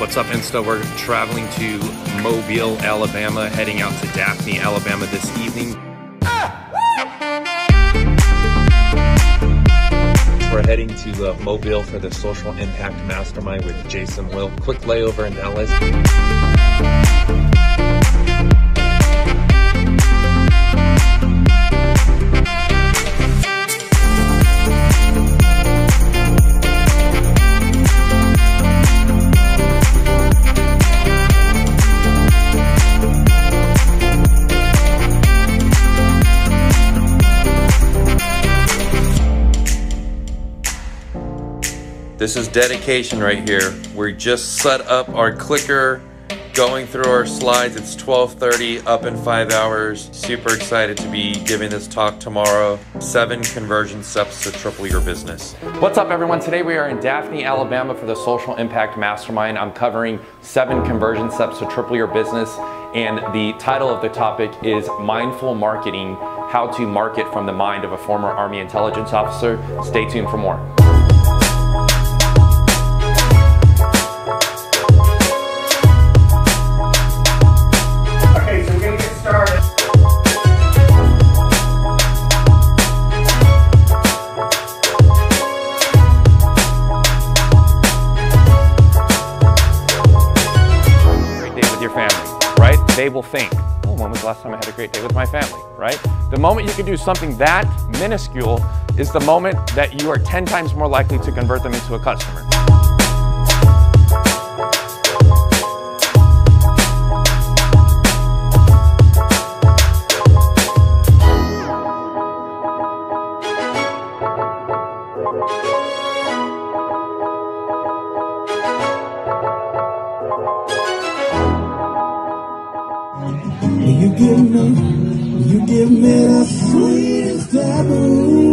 What's up, Insta? We're traveling to Mobile, Alabama, heading out to Daphne, Alabama this evening. We're heading to the Mobile for the Social Impact Mastermind with Jason Will. Quick layover in Dallas. This is dedication right here. We just set up our clicker, going through our slides. It's 12:30, up in five hours. Super excited to be giving this talk tomorrow. Seven conversion steps to triple your business. What's up, everyone? Today we are in Daphne, Alabama for the Social Impact Mastermind. I'm covering seven conversion steps to triple your business, and the title of the topic is Mindful Marketing: How to Market from the Mind of a Former Army Intelligence Officer. Stay tuned for more. They will think, oh, when was the last time I had a great day with my family, right? The moment you can do something that minuscule is the moment that you are 10 times more likely to convert them into a customer. give me, you give me the sweetest ever.